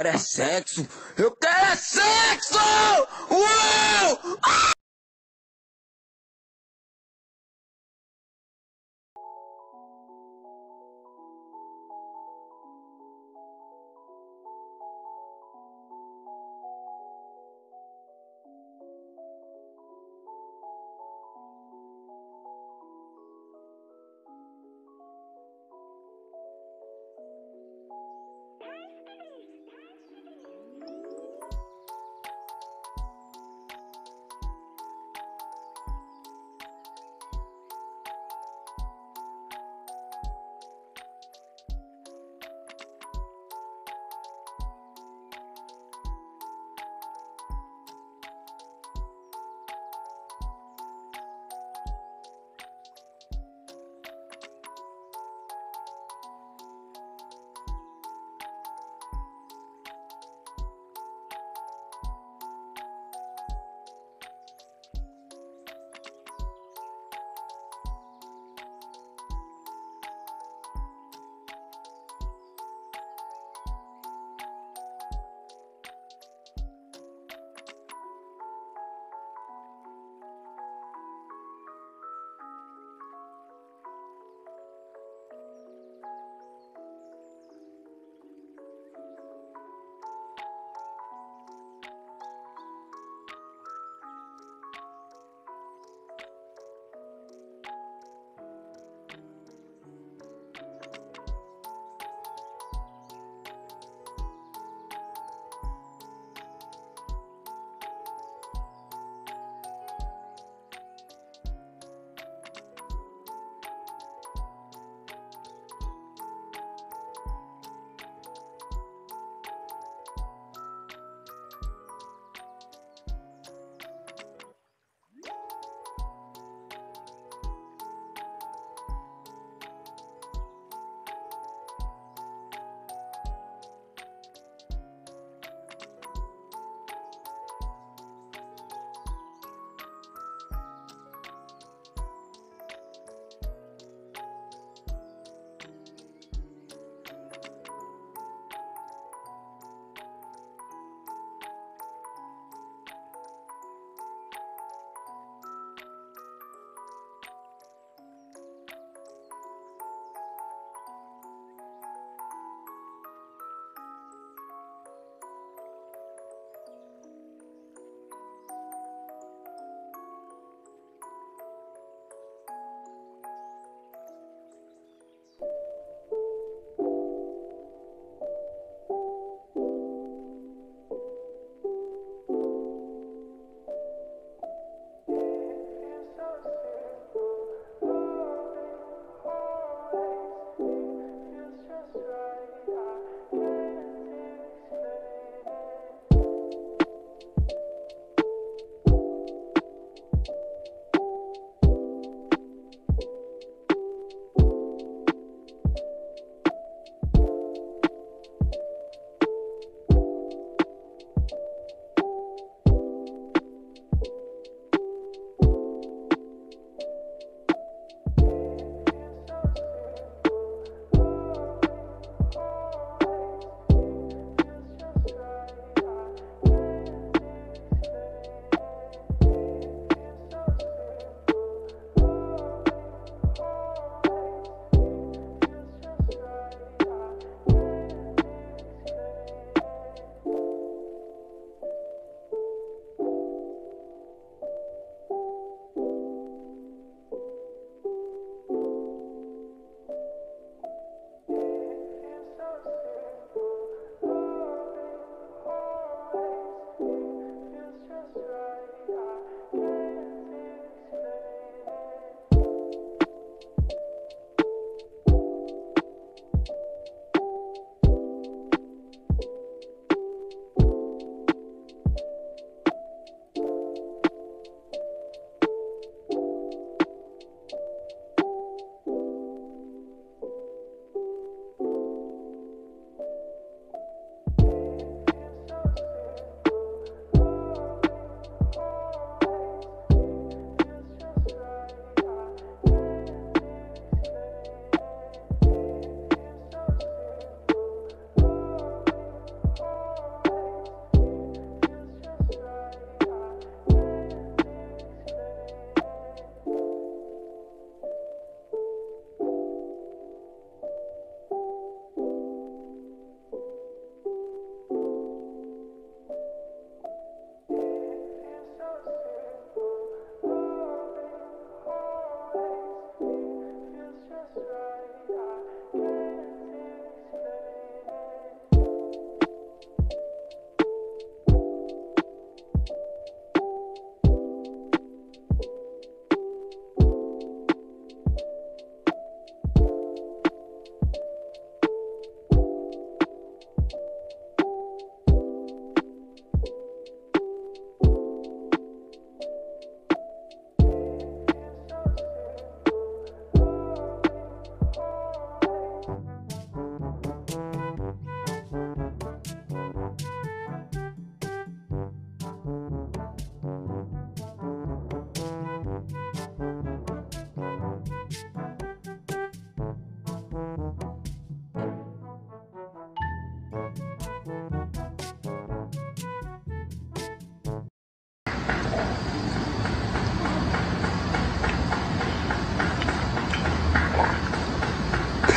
quero é sexo! Eu quero é sexo! Uou! Ah!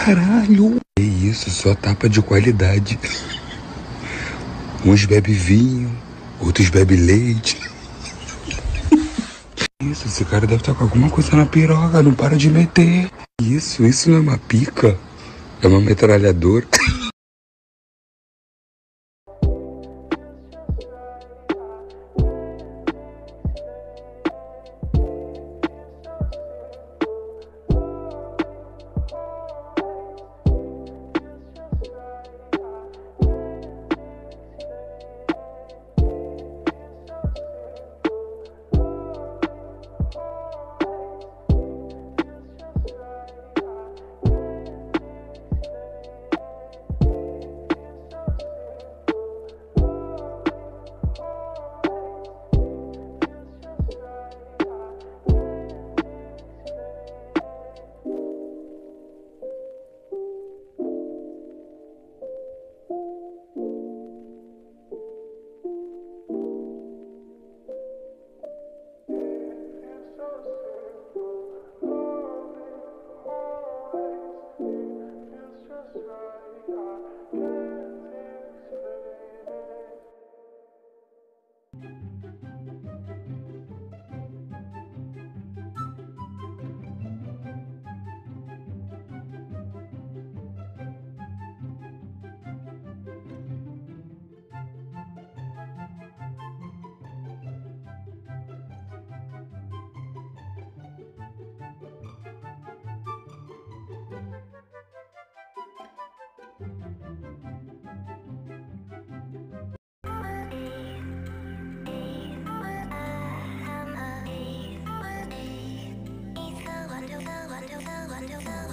Caralho! É isso, só tapa de qualidade. Uns bebe vinho, outros bebe leite. Isso, esse cara deve estar com alguma coisa na piroga, não para de meter. Isso, isso não é uma pica, é uma metralhadora. 你看